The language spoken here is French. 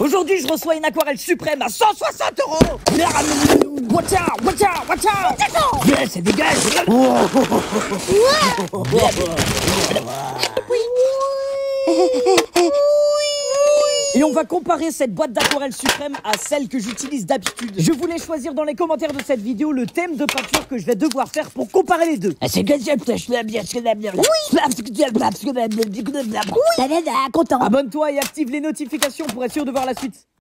Aujourd'hui, je reçois une aquarelle suprême à 160 euros. Watch out, watch out, watch out. Yeah, c'est dégage Et on va comparer cette boîte d'aquarelle suprême à celle que j'utilise d'habitude. Je voulais choisir dans les commentaires de cette vidéo le thème de peinture que je vais devoir faire pour comparer les deux. C'est que. Oui. Content Abonne-toi et active les notifications pour être sûr de voir la suite.